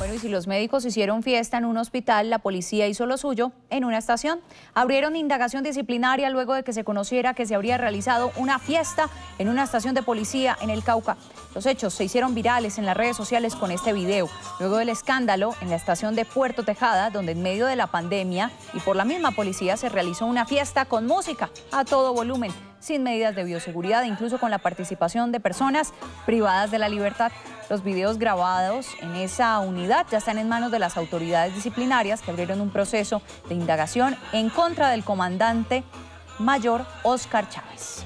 Bueno, y si los médicos hicieron fiesta en un hospital, la policía hizo lo suyo en una estación. Abrieron indagación disciplinaria luego de que se conociera que se habría realizado una fiesta en una estación de policía en el Cauca. Los hechos se hicieron virales en las redes sociales con este video, luego del escándalo en la estación de Puerto Tejada, donde en medio de la pandemia y por la misma policía se realizó una fiesta con música a todo volumen sin medidas de bioseguridad, incluso con la participación de personas privadas de la libertad. Los videos grabados en esa unidad ya están en manos de las autoridades disciplinarias que abrieron un proceso de indagación en contra del comandante mayor Oscar Chávez.